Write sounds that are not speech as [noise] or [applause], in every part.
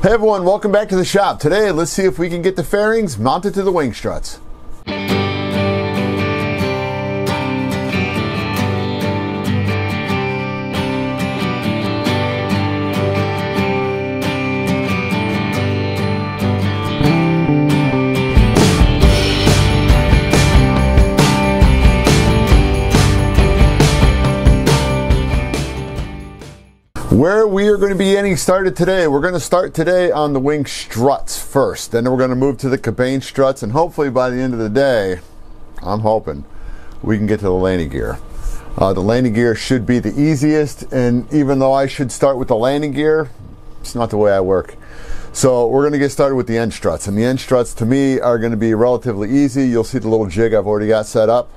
Hey everyone, welcome back to the shop. Today, let's see if we can get the fairings mounted to the wing struts. Where we are going to be getting started today, we're going to start today on the wing struts first. Then we're going to move to the cabane struts, and hopefully by the end of the day, I'm hoping we can get to the landing gear. Uh, the landing gear should be the easiest, and even though I should start with the landing gear, it's not the way I work. So we're going to get started with the N struts, and the N struts to me are going to be relatively easy. You'll see the little jig I've already got set up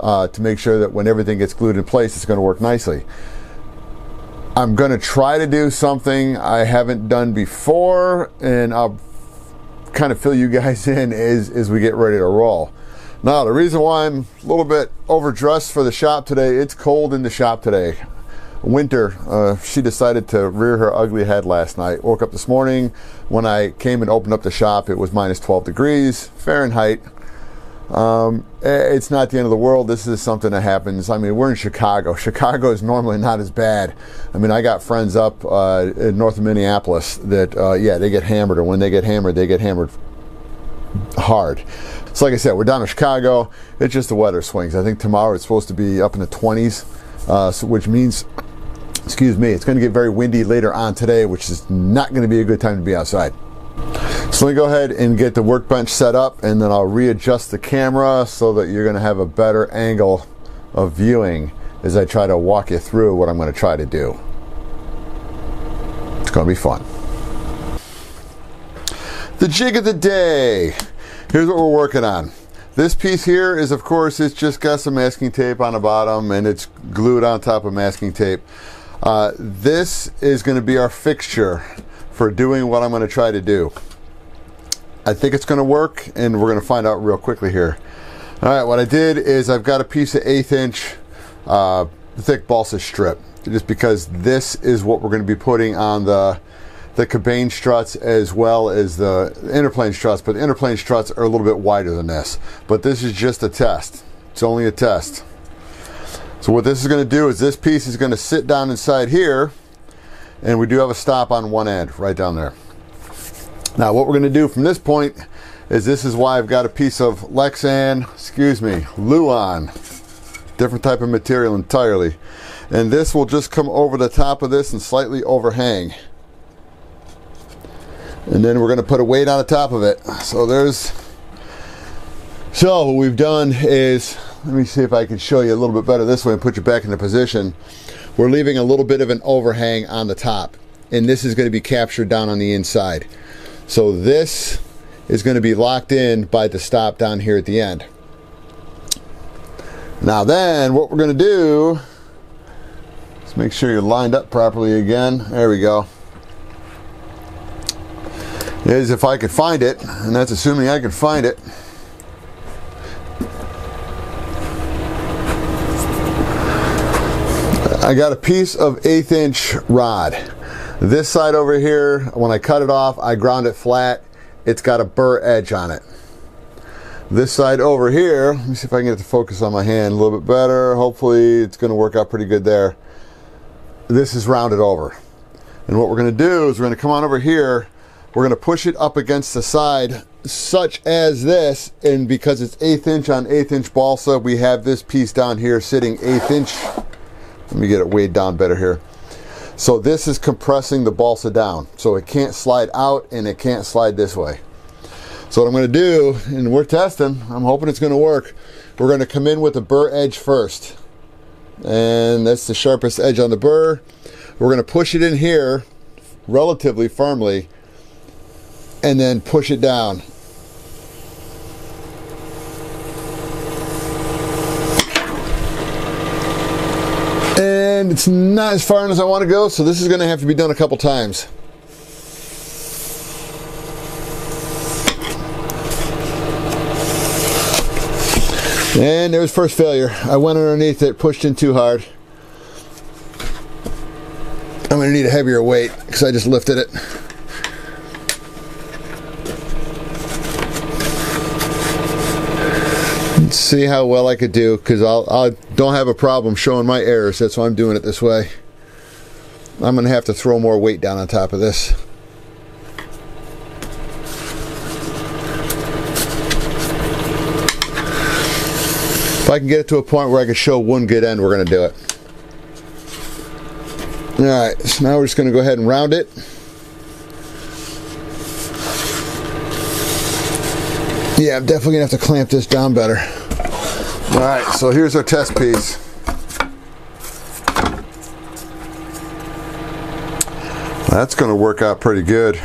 uh, to make sure that when everything gets glued in place, it's going to work nicely. I'm going to try to do something I haven't done before, and I'll kind of fill you guys [laughs] in as, as we get ready to roll. Now, the reason why I'm a little bit overdressed for the shop today, it's cold in the shop today. Winter, uh, she decided to rear her ugly head last night. Woke up this morning. When I came and opened up the shop, it was minus 12 degrees Fahrenheit. Um, eh, it's not the end of the world. This is something that happens. I mean, we're in Chicago. [laughs] Chicago is normally not as bad. I mean, I got friends up uh, in north of Minneapolis that, uh, yeah, they get hammered, and when they get hammered, they get hammered hard. So, like I said, we're down in Chicago. It's just the weather swings. I think tomorrow it's supposed to be up in the 20s, uh, so, which means, excuse me, it's going to get very windy later on today, which is not going to be a good time to be outside. So let me go ahead and get the workbench set up and then I'll readjust the camera so that you're going to have a better angle of viewing as I try to walk you through what I'm going to try to do. It's to be fun. The jig of the day. Here's what we're working on. This piece here is, of course, it's just got some masking tape on the bottom and it's glued on top of masking tape. Uh, this is going to be our fixture for doing what I'm going to try to do. I think it's going to work, and we're going to find out real quickly here. All right, what I did is I've got a piece of eighth inch uh, thick balsa strip, just because this is what we're going to be putting on the the cabane struts as well as the interplane struts, but the interplane struts are a little bit wider than this. But this is just a test. It's only a test. So what this is going to do is this piece is going to sit down inside here, and we do have a stop on one end right down there. Now what we're going to do from this point is this is why I've got a piece of Lexan, excuse me, Luan, different type of material entirely. And this will just come over the top of this and slightly overhang. And then we're going to put a weight on the top of it. So there's, so what we've done is, let me see if I can show you a little bit better this way and put you back in the position. We're leaving a little bit of an overhang on the top. And this is going to be captured down on the inside. So this is going to be locked in by the stop down here at the end. Now then, what we're going to do, let's make sure you're lined up properly again. There we go. Is if I could find it, and that's assuming I can find it. I got a piece of eighth inch rod. This side over here, when I cut it off, I ground it flat. It's got a burr edge on it. This side over here, let me see if I can get the focus on my hand a little bit better. Hopefully it's gonna work out pretty good there. This is rounded over. And what we're gonna do is we're gonna come on over here, we're gonna push it up against the side such as this, and because it's eighth inch on eighth inch balsa, we have this piece down here sitting eighth inch. Let me get it weighed down better here. So this is compressing the balsa down. So it can't slide out and it can't slide this way. So what I'm gonna do, and we're testing, I'm hoping it's gonna work. We're gonna come in with the burr edge first. And that's the sharpest edge on the burr. We're gonna push it in here relatively firmly and then push it down. And it's not as far as I want to go, so this is going to have to be done a couple times. And there's first failure. I went underneath it, pushed in too hard. I'm going to need a heavier weight because I just lifted it. See how well I could do because I don't have a problem showing my errors. That's why I'm doing it this way. I'm going to have to throw more weight down on top of this. If I can get it to a point where I can show one good end, we're going to do it. Alright, so now we're just going to go ahead and round it. Yeah, I'm definitely going to have to clamp this down better. Alright, so here's our test piece. That's going to work out pretty good.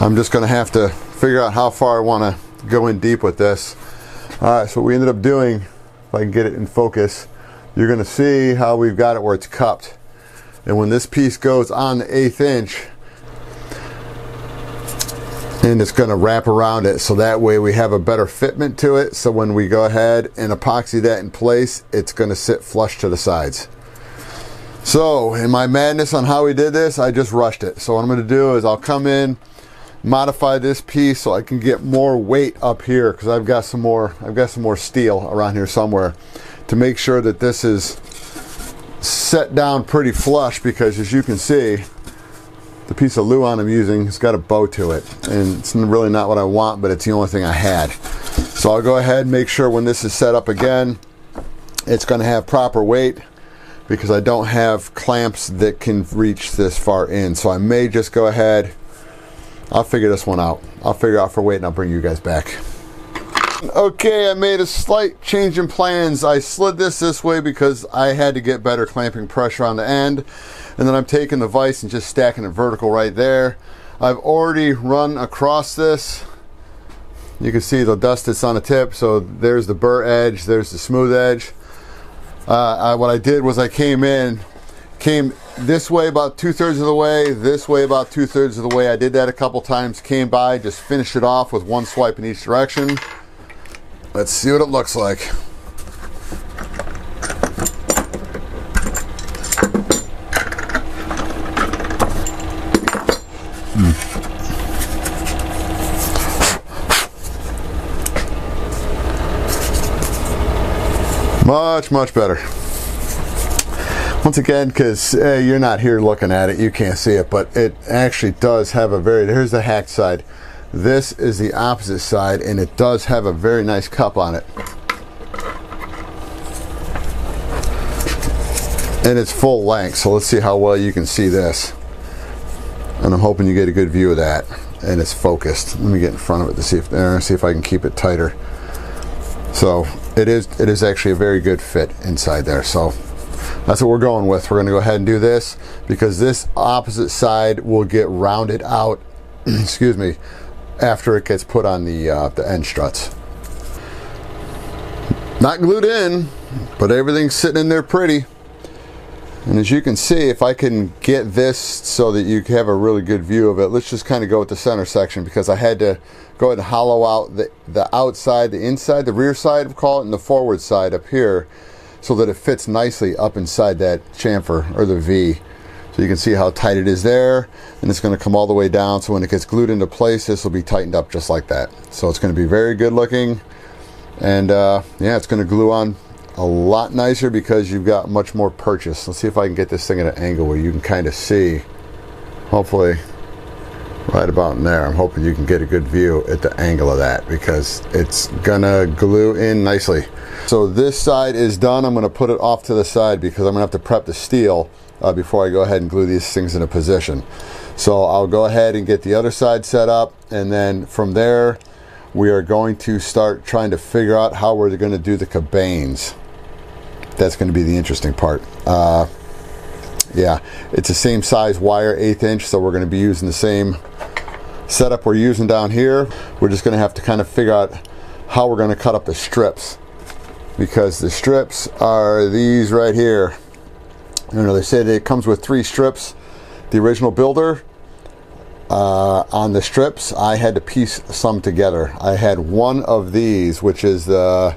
I'm just going to have to figure out how far I want to go in deep with this. Alright, so what we ended up doing, if I can get it in focus, you're going to see how we've got it where it's cupped. And when this piece goes on the eighth inch, and it's going to wrap around it. So that way we have a better fitment to it. So when we go ahead and epoxy that in place it's going to sit flush to the sides. So in my madness on how we did this I just rushed it. So what I'm going to do is I'll come in modify this piece so I can get more weight up here because I've got some more I've got some more steel around here somewhere to make sure that this is set down pretty flush because as you can see the piece of Luan I'm using has got a bow to it and it's really not what I want but it's the only thing I had. So I'll go ahead and make sure when this is set up again it's going to have proper weight because I don't have clamps that can reach this far in. So I may just go ahead I'll figure this one out. I'll figure out for weight and I'll bring you guys back. Okay I made a slight change in plans. I slid this this way because I had to get better clamping pressure on the end and then I'm taking the vise and just stacking it vertical right there. I've already run across this. You can see the dust that's on the tip. So there's the burr edge, there's the smooth edge. Uh, I, what I did was I came in, came this way about two thirds of the way, this way about two thirds of the way. I did that a couple times, came by, just finished it off with one swipe in each direction. Let's see what it looks like. Much, much better. Once again, because uh, you're not here looking at it, you can't see it, but it actually does have a very, here's the hack side. This is the opposite side, and it does have a very nice cup on it. And it's full length, so let's see how well you can see this. And I'm hoping you get a good view of that. And it's focused. Let me get in front of it to see if there, see if I can keep it tighter. So it is it is actually a very good fit inside there. So that's what we're going with. We're going to go ahead and do this because this opposite side will get rounded out. [clears throat] excuse me, after it gets put on the uh, the N struts. Not glued in, but everything's sitting in there pretty. And as you can see, if I can get this so that you have a really good view of it, let's just kind of go with the center section because I had to go ahead and hollow out the, the outside, the inside, the rear side, call it, and the forward side up here so that it fits nicely up inside that chamfer or the V. So you can see how tight it is there and it's going to come all the way down so when it gets glued into place this will be tightened up just like that. So it's going to be very good looking and uh, yeah it's going to glue on a lot nicer because you've got much more purchase. Let's see if I can get this thing at an angle where you can kind of see, hopefully right about in there. I'm hoping you can get a good view at the angle of that because it's gonna glue in nicely. So this side is done. I'm gonna put it off to the side because I'm gonna have to prep the steel uh, before I go ahead and glue these things into position. So I'll go ahead and get the other side set up and then from there we are going to start trying to figure out how we're to do the cabanes that's going to be the interesting part. Uh, yeah, it's the same size wire, eighth inch, so we're going to be using the same setup we're using down here. We're just going to have to kind of figure out how we're going to cut up the strips because the strips are these right here. You know, they said it comes with three strips. The original builder, uh, on the strips, I had to piece some together. I had one of these, which is the,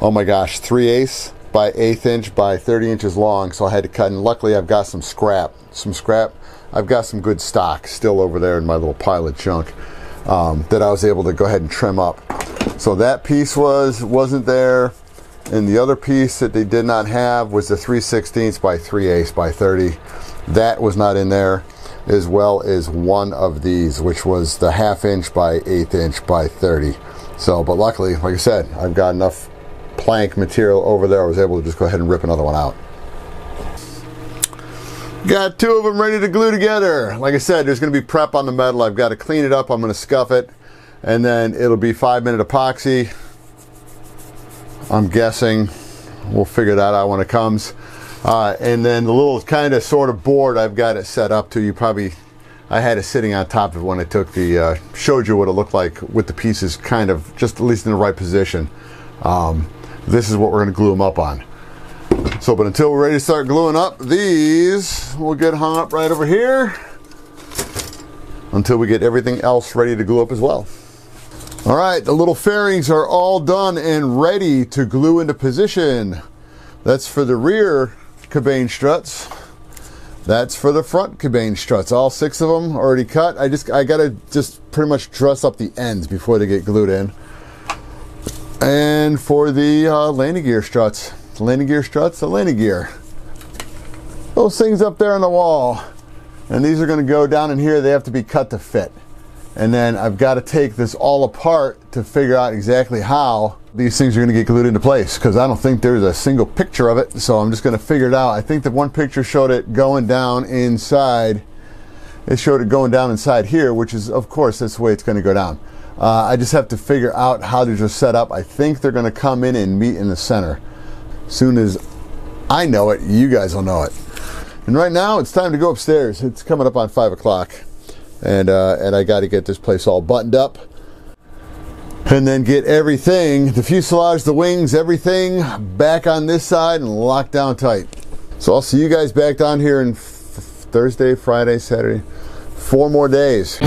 oh my gosh, 3 ace by eighth inch by 30 inches long so I had to cut and luckily I've got some scrap some scrap I've got some good stock still over there in my little pile of junk um, that I was able to go ahead and trim up So that piece was wasn't there. And the other piece that they did not have was the 3 16ths by 3 eighths by 30. That was not in there, as well as one of these, which was the half inch by eighth inch by 30. So, but luckily, like I said, I've got enough plank material over there. I was able to just go ahead and rip another one out. Got two of them ready to glue together. Like I said, there's going to be prep on the metal. I've got to clean it up. I'm going to scuff it, and then it'll be five minute epoxy. I'm guessing we'll figure that out when it comes. Uh, and then the little kind of sort of board I've got it set up to. You probably, I had it sitting on top of when I took the, uh, showed you what it looked like with the pieces kind of just at least in the right position. Um, this is what we're going to glue them up on. So, but until we're ready to start gluing up, these we'll get hung up right over here until we get everything else ready to glue up as well. All right, the little fairings are all done and ready to glue into position. That's for the rear Cabane struts. That's for the front Cabane struts. All six of them already cut. I just I gotta just pretty much dress up the ends before they get glued in. And for the uh, landing gear struts, the landing gear struts, the landing gear. Those things up there on the wall. And these are going to go down in here. They have to be cut to fit. And then I've got to take this all apart to figure out exactly how these things are going to get glued into place because I don't think there's a single picture of it. So I'm just going to figure it out. I think that one picture showed it going down inside. It showed it going down inside here, which is, of course, that's the way it's going to go down. Uh, I just have to figure out how to just set up. I think they're going to come in and meet in the center. Soon as I know it, you guys will know it. And right now, it's time to go upstairs. It's coming up on five o'clock and uh, and I got to get this place all buttoned up, and then get everything, the fuselage, the wings, everything back on this side and locked down tight. So I'll see you guys back down here in Thursday, Friday, Saturday, four more days.